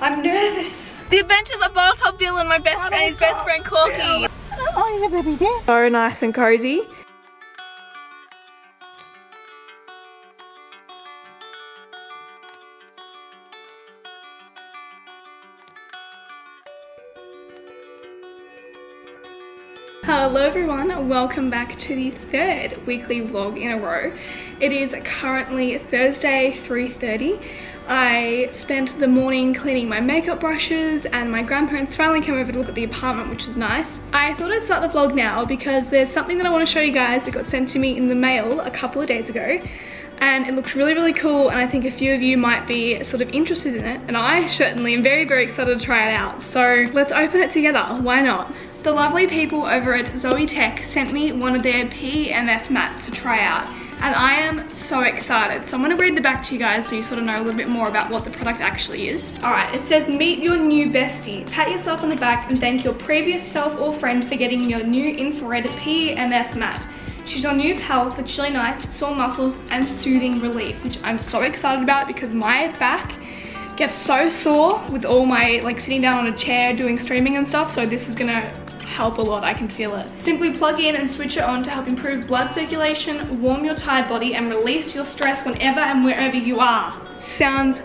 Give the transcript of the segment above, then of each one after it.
I'm nervous. The Adventures of Bottle Top Bill and my best Bottle friend, his best friend Corky. Oh, yeah, baby, there. So nice and cozy. Hello everyone, welcome back to the third weekly vlog in a row. It is currently Thursday 3.30. I spent the morning cleaning my makeup brushes and my grandparents finally came over to look at the apartment which was nice. I thought I'd start the vlog now because there's something that I want to show you guys that got sent to me in the mail a couple of days ago. And it looks really really cool and I think a few of you might be sort of interested in it. And I certainly am very very excited to try it out. So let's open it together. Why not? The lovely people over at Zoe Tech sent me one of their PEMF mats to try out and I am so excited. So I'm gonna read the back to you guys so you sort of know a little bit more about what the product actually is. All right, it says meet your new bestie. Pat yourself on the back and thank your previous self or friend for getting your new infrared PEMF mat. She's your new pal for chilly nights, sore muscles, and soothing relief, which I'm so excited about because my back gets so sore with all my like sitting down on a chair doing streaming and stuff. So this is gonna help a lot, I can feel it. Simply plug in and switch it on to help improve blood circulation, warm your tired body, and release your stress whenever and wherever you are. Sounds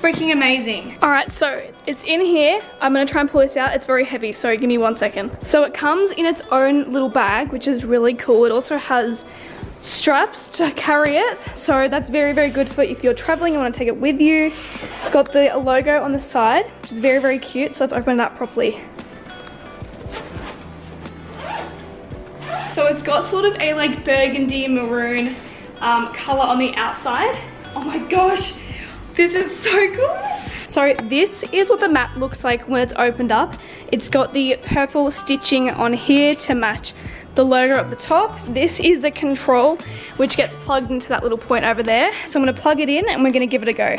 freaking amazing. All right, so it's in here. I'm gonna try and pull this out. It's very heavy, so give me one second. So it comes in its own little bag, which is really cool. It also has straps to carry it. So that's very, very good for if you're traveling and wanna take it with you. Got the logo on the side, which is very, very cute. So let's open it up properly. So it's got sort of a like burgundy maroon um, color on the outside. Oh my gosh, this is so cool. So this is what the mat looks like when it's opened up. It's got the purple stitching on here to match the logo at the top. This is the control, which gets plugged into that little point over there. So I'm gonna plug it in and we're gonna give it a go.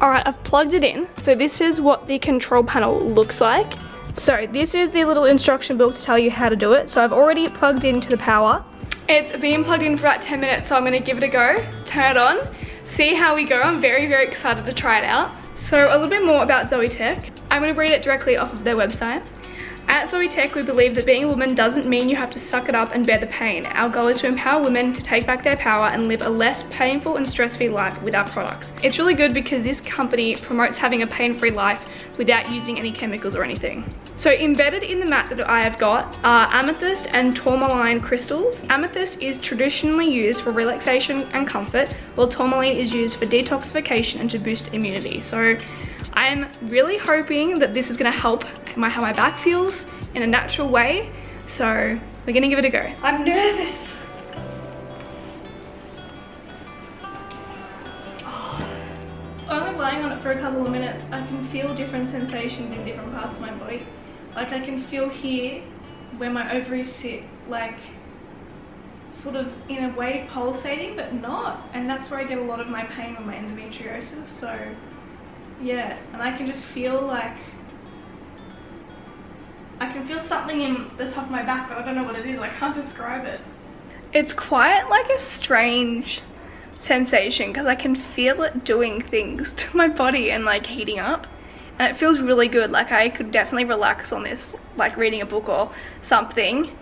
All right, I've plugged it in. So this is what the control panel looks like. So this is the little instruction book to tell you how to do it. So I've already plugged into the power. It's been plugged in for about 10 minutes, so I'm gonna give it a go, turn it on, see how we go. I'm very, very excited to try it out. So a little bit more about Zoe Tech. I'm gonna read it directly off of their website. At Zoe Tech, we believe that being a woman doesn't mean you have to suck it up and bear the pain. Our goal is to empower women to take back their power and live a less painful and stress-free life with our products. It's really good because this company promotes having a pain-free life without using any chemicals or anything. So embedded in the mat that I have got are amethyst and tourmaline crystals. Amethyst is traditionally used for relaxation and comfort, while tourmaline is used for detoxification and to boost immunity. So I'm really hoping that this is gonna help my, how my back feels in a natural way. So we're gonna give it a go. I'm nervous. Oh. Only lying on it for a couple of minutes, I can feel different sensations in different parts of my body. Like I can feel here where my ovaries sit, like sort of in a way pulsating, but not. And that's where I get a lot of my pain with my endometriosis. So yeah, and I can just feel like I can feel something in the top of my back, but I don't know what it is. I can't describe it. It's quite like a strange sensation because I can feel it doing things to my body and like heating up. And it feels really good. Like I could definitely relax on this, like reading a book or something.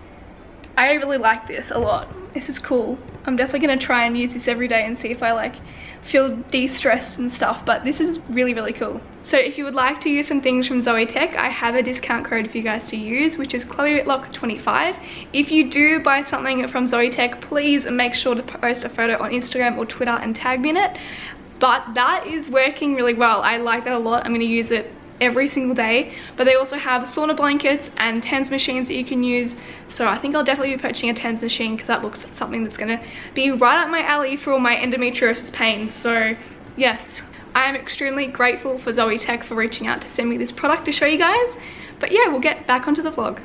I really like this a lot. This is cool. I'm definitely gonna try and use this every day and see if I like feel de-stressed and stuff, but this is really, really cool. So if you would like to use some things from Zoe Tech, I have a discount code for you guys to use, which is Chloe Whitlock 25 If you do buy something from Zoe Tech, please make sure to post a photo on Instagram or Twitter and tag me in it. But that is working really well. I like that a lot. I'm gonna use it every single day but they also have sauna blankets and TENS machines that you can use so I think I'll definitely be purchasing a TENS machine because that looks something that's gonna be right up my alley for all my endometriosis pains so yes I am extremely grateful for Zoe Tech for reaching out to send me this product to show you guys but yeah we'll get back onto the vlog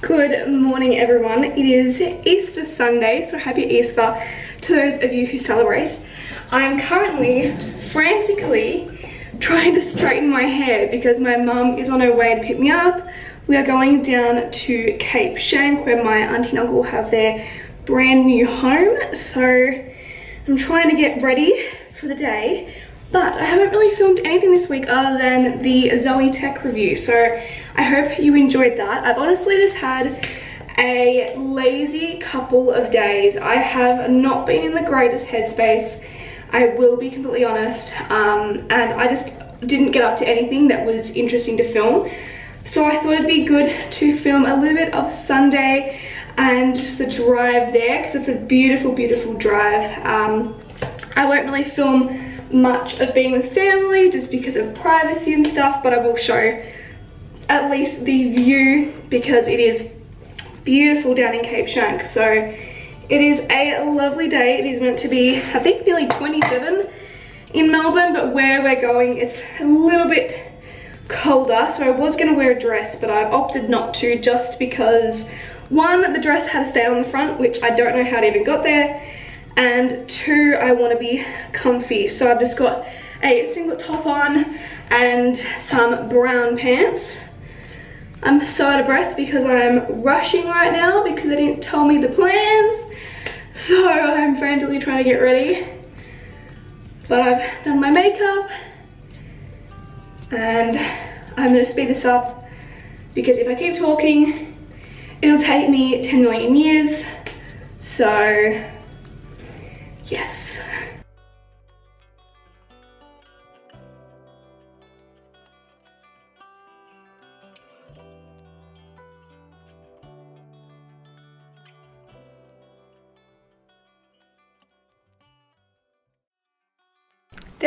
Good morning everyone. It is Easter Sunday, so happy Easter to those of you who celebrate. I am currently frantically trying to straighten my hair because my mum is on her way to pick me up. We are going down to Cape Schanck where my auntie and uncle have their brand new home. So I'm trying to get ready for the day. But I haven't really filmed anything this week other than the Zoe Tech review. So I hope you enjoyed that. I've honestly just had a lazy couple of days. I have not been in the greatest headspace. I will be completely honest. Um, and I just didn't get up to anything that was interesting to film. So I thought it'd be good to film a little bit of Sunday and just the drive there because it's a beautiful, beautiful drive. Um, I won't really film much of being with family just because of privacy and stuff, but I will show at least the view because it is beautiful down in Cape Schanck. So it is a lovely day. It is meant to be, I think, nearly 27 in Melbourne, but where we're going, it's a little bit colder. So I was gonna wear a dress, but I've opted not to just because one, the dress had to stay on the front, which I don't know how it even got there. And two, I wanna be comfy. So I've just got a singlet top on and some brown pants. I'm so out of breath because I'm rushing right now because they didn't tell me the plans. So I'm frantically trying to get ready. But I've done my makeup and I'm gonna speed this up because if I keep talking, it'll take me 10 million years. So, yes.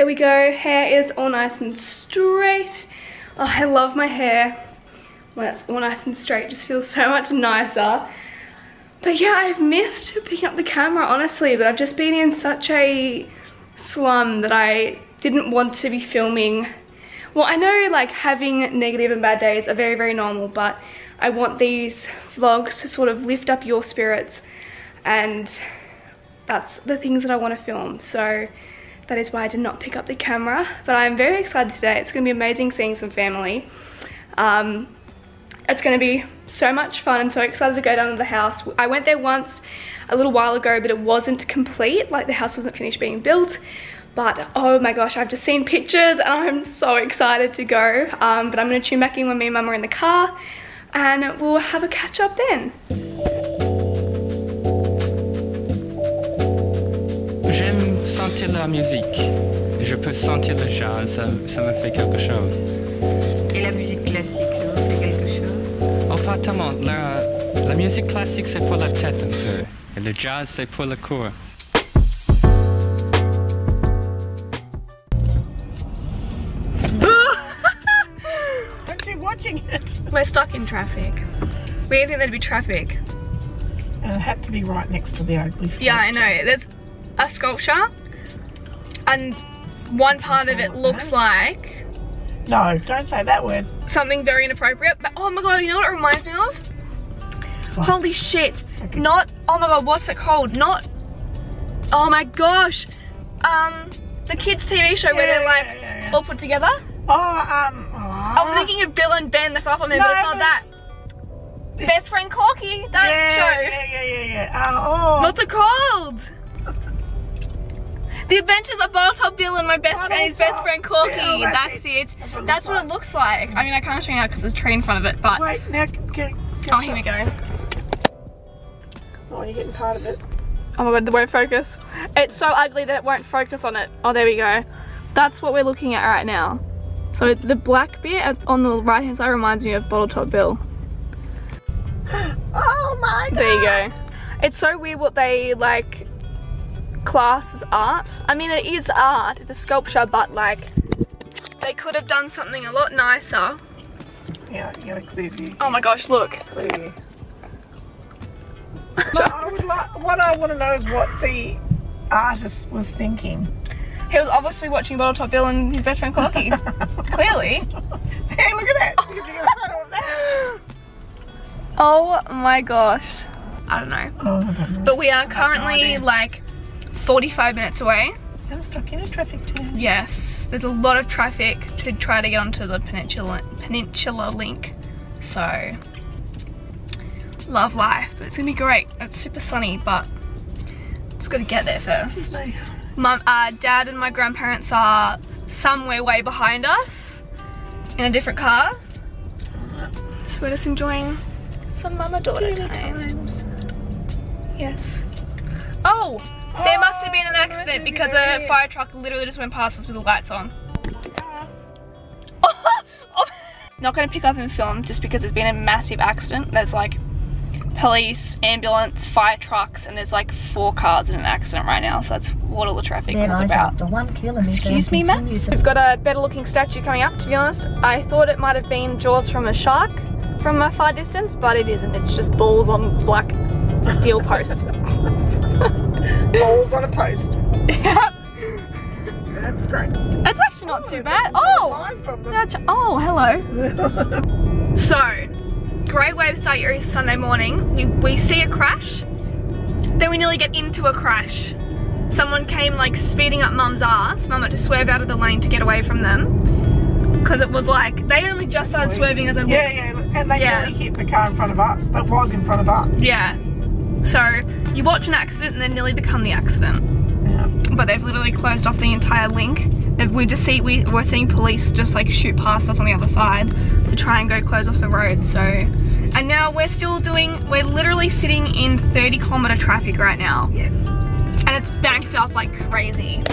There we go, hair is all nice and straight. Oh, I love my hair when it's all nice and straight, just feels so much nicer. But yeah, I've missed picking up the camera, honestly, but I've just been in such a slum that I didn't want to be filming. Well, I know like having negative and bad days are very, very normal, but I want these vlogs to sort of lift up your spirits and that's the things that I want to film. So that is why I did not pick up the camera. But I'm very excited today. It's going to be amazing seeing some family. Um, it's going to be so much fun. I'm so excited to go down to the house. I went there once a little while ago, but it wasn't complete. Like the house wasn't finished being built. But oh my gosh, I've just seen pictures and I'm so excited to go. Um, but I'm going to tune back in when me and mum are in the car and we'll have a catch up then. Sentir la musique. Je peux sentir le jazz, ça, ça me fait quelque chose. Et la musique classique, ça vous fait quelque chose pas tellement. La, la musique classique, c'est pour la tête un peu. Et le jazz, c'est pour le corps. Aren't you watching it? We're stuck in traffic. We didn't think there'd be traffic. And it had to be right next to the ugly sculpture. Yeah, I know. There's a sculpture and one part of it looks like No, don't say that word. something very inappropriate. But oh my god, you know what it reminds me of? What? Holy shit. Okay. Not, oh my god, what's it called? Not, oh my gosh. Um, the kids TV show where they're like yeah, yeah, yeah. all put together. Oh, um, oh. I'm thinking of Bill and Ben, the Flufferman, no, but it's not that. it's- Best Friend Corky, that yeah, show. Yeah, yeah, yeah, yeah. Uh, oh. What's it called? The Adventures of Bottle Bill and my best friend, his best friend Corky. That's, that's it. it. That's what it That's what it looks like. I mean, I can't show you now because there's a tree in front of it, but Wait, now get, get, oh, here we go. Oh, you're getting part of it. Oh my god, it won't focus. It's so ugly that it won't focus on it. Oh, there we go. That's what we're looking at right now. So the black bit on the right hand side reminds me of Bottle Top Bill. Oh my god. There you go. It's so weird what they like class as art. I mean, it is art. It's a sculpture, but like they could have done something a lot nicer. Yeah, you got a clear view. Oh my gosh, look. Clear view. I like, what I want to know is what the artist was thinking. He was obviously watching Bottle Top Bill and his best friend Corky. Clearly. Hey, look at that. You can get a photo of that. Oh my gosh. I don't know. Oh, I don't know. But we are currently idea. like 45 minutes away. I'm stuck in a traffic jam. Yes, there's a lot of traffic to try to get onto the Peninsula Peninsula Link. So, love life, but it's gonna be great. It's super sunny, but it's got to get there first. Mum, uh, dad, and my grandparents are somewhere way behind us in a different car. So we're just enjoying some mama daughter time. Yes. Oh, there must have been an accident because a fire truck literally just went past us with the lights on. Not gonna pick up and film just because there's been a massive accident. There's like police, ambulance, fire trucks, and there's like four cars in an accident right now. So that's what all the traffic Then is about. The one kilometre Excuse me, and Matt? We've got a better looking statue coming up, to be honest. I thought it might have been jaws from a shark from a far distance, but it isn't. It's just balls on black steel posts. Balls on a post. Yep. That's great. It's actually not too bad. Oh! oh! Them. Oh, hello. So, great way to start your Sunday morning. You, we see a crash, then we nearly get into a crash. Someone came like speeding up mum's ass. Mum had to swerve out of the lane to get away from them. Because it was like, they only just started swerving as I looked. Yeah, yeah, and they Yeah. nearly hit the car in front of us. That was in front of us. Yeah. So, you watch an accident and then nearly become the accident. Yeah. but they've literally closed off the entire link. They've, we just see we, we're seeing police just like shoot past us on the other side to try and go close off the road. So, and now we're still doing. We're literally sitting in 30 kilometer traffic right now, Yeah. and it's banked up like crazy.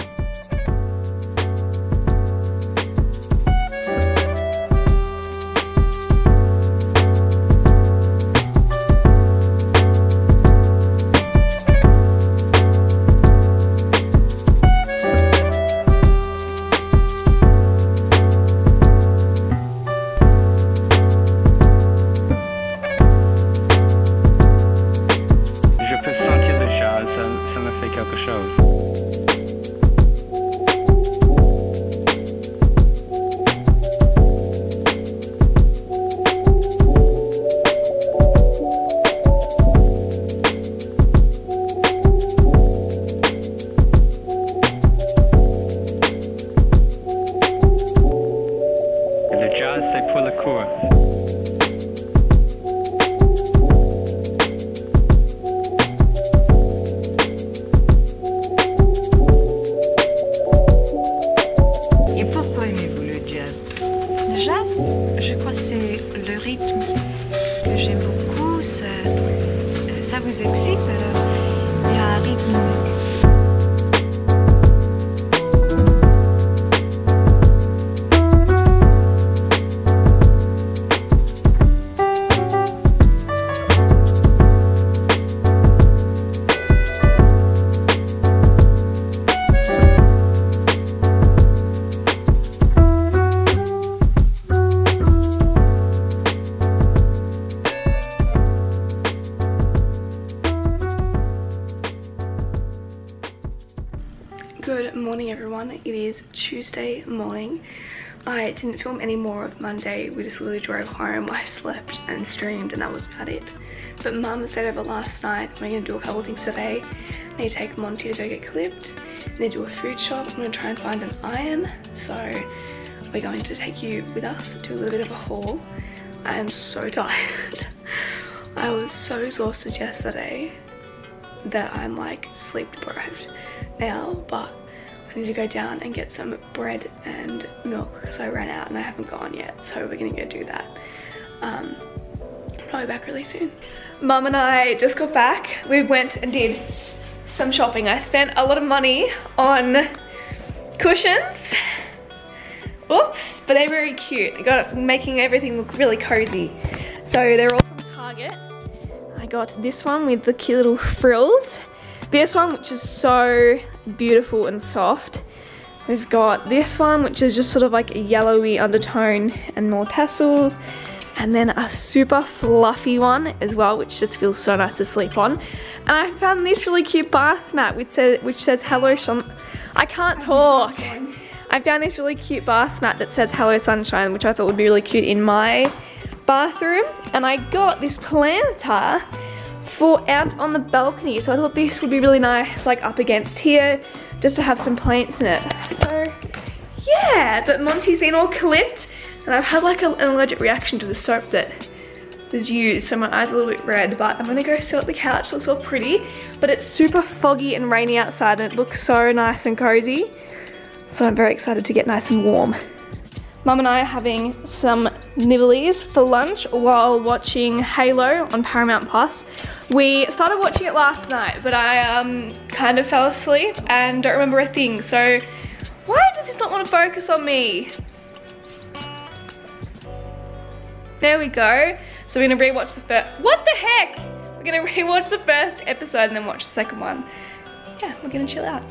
Tuesday morning. I didn't film any more of Monday. We just literally drove home. I slept and streamed, and that was about it. But Mum stayed over last night. We're gonna do a couple things today. I need to take Monty to go get clipped. I need to do a food shop. I'm gonna try and find an iron. So we're going to take you with us, to a little bit of a haul. I am so tired. I was so exhausted yesterday that I'm like sleep deprived now, but I need to go down and get some bread and milk because I ran out and I haven't gone yet. So we're gonna go do that. Um, I'll back really soon. Mum and I just got back. We went and did some shopping. I spent a lot of money on cushions. Oops, but they're very cute. They got making everything look really cozy. So they're all from Target. I got this one with the cute little frills. This one, which is so beautiful and soft. We've got this one, which is just sort of like a yellowy undertone and more tassels. And then a super fluffy one as well, which just feels so nice to sleep on. And I found this really cute bath mat, which says, which says hello, Shun I can't talk. I found this really cute bath mat that says hello sunshine, which I thought would be really cute in my bathroom. And I got this planter for out on the balcony. So I thought this would be really nice, like up against here, just to have some plants in it. So yeah, but Monty's been all clipped and I've had like a, an allergic reaction to the soap that was used, so my eyes are a little bit red, but I'm gonna go sit at the couch, It looks all pretty, but it's super foggy and rainy outside and it looks so nice and cozy. So I'm very excited to get nice and warm. Mum and I are having some nibblies for lunch while watching Halo on Paramount Plus. We started watching it last night, but I um, kind of fell asleep and don't remember a thing. So why does this not want to focus on me? There we go. So we're gonna rewatch the first, what the heck? We're gonna rewatch the first episode and then watch the second one. Yeah, we're gonna chill out.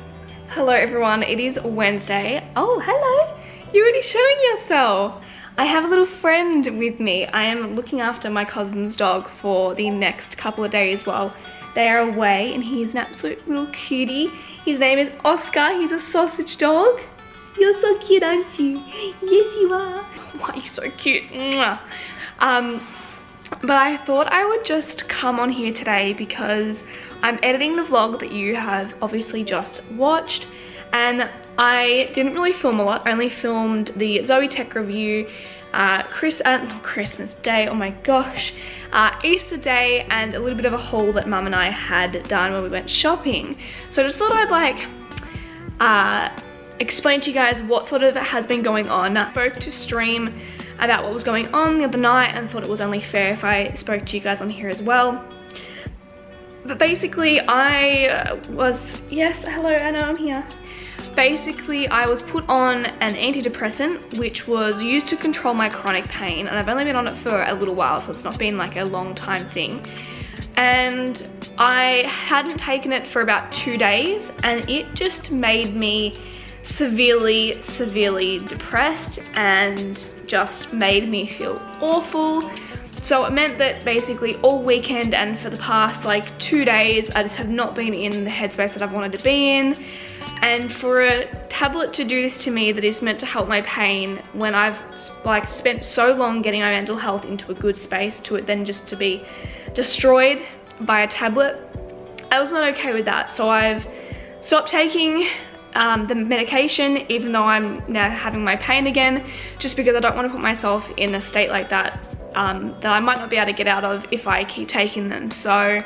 Hello everyone, it is Wednesday. Oh, hello. You're already showing yourself. I have a little friend with me. I am looking after my cousin's dog for the next couple of days while they are away and he's an absolute little cutie. His name is Oscar. He's a sausage dog. You're so cute, aren't you? Yes, you are. Why are you so cute? Um, but I thought I would just come on here today because I'm editing the vlog that you have obviously just watched and I didn't really film a lot. I only filmed the Zoe Tech review, uh, Chris, uh, not Christmas Day, oh my gosh, uh, Easter Day and a little bit of a haul that mum and I had done when we went shopping. So I just thought I'd like uh, explain to you guys what sort of has been going on. I spoke to stream about what was going on the other night and thought it was only fair if I spoke to you guys on here as well. But basically I was, yes, hello Anna, I'm here. Basically, I was put on an antidepressant, which was used to control my chronic pain, and I've only been on it for a little while, so it's not been like a long time thing. And I hadn't taken it for about two days, and it just made me severely, severely depressed and just made me feel awful. So it meant that basically all weekend and for the past like two days, I just have not been in the headspace that I've wanted to be in. And for a tablet to do this to me that is meant to help my pain when I've like spent so long getting my mental health into a good space to it then just to be destroyed by a tablet, I was not okay with that. So I've stopped taking um, the medication even though I'm now having my pain again just because I don't want to put myself in a state like that um, that I might not be able to get out of if I keep taking them. So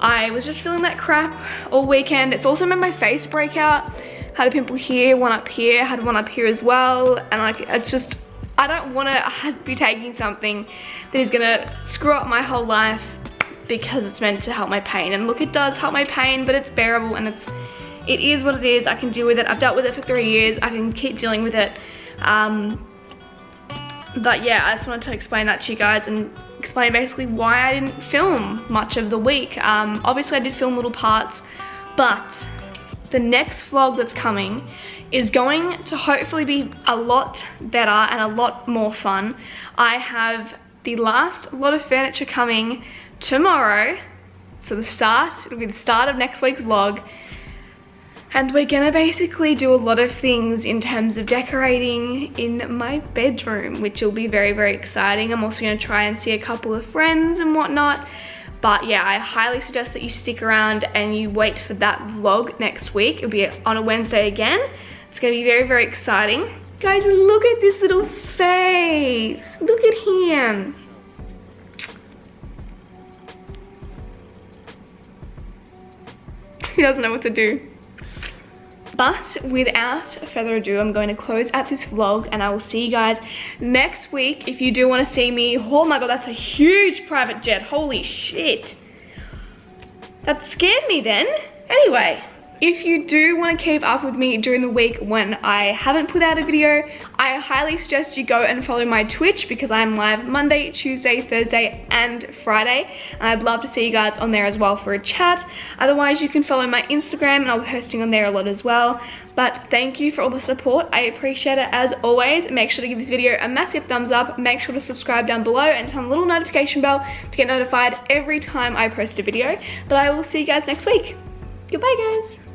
I was just feeling that crap all weekend. It's also made my face break out. Had a pimple here, one up here, had one up here as well. And like, it's just, I don't want to be taking something that is gonna screw up my whole life because it's meant to help my pain. And look, it does help my pain, but it's bearable and it's, it is what it is. I can deal with it. I've dealt with it for three years. I can keep dealing with it. Um, but yeah, I just wanted to explain that to you guys and explain basically why I didn't film much of the week. Um, obviously I did film little parts, but the next vlog that's coming is going to hopefully be a lot better and a lot more fun. I have the last lot of furniture coming tomorrow. So the start, it'll be the start of next week's vlog. And we're gonna basically do a lot of things in terms of decorating in my bedroom, which will be very, very exciting. I'm also gonna try and see a couple of friends and whatnot. But yeah, I highly suggest that you stick around and you wait for that vlog next week. It'll be on a Wednesday again. It's gonna be very, very exciting. Guys, look at this little face. Look at him. He doesn't know what to do. But without further ado, I'm going to close out this vlog and I will see you guys next week. If you do want to see me, oh my God, that's a huge private jet. Holy shit. That scared me then. Anyway, if you do want to keep up with me during the week when I haven't put out a video, I highly suggest you go and follow my Twitch because I'm live Monday, Tuesday, Thursday, and Friday. And I'd love to see you guys on there as well for a chat. Otherwise, you can follow my Instagram and I'll be posting on there a lot as well. But thank you for all the support. I appreciate it as always. Make sure to give this video a massive thumbs up. Make sure to subscribe down below and turn the little notification bell to get notified every time I post a video. But I will see you guys next week. Goodbye, guys.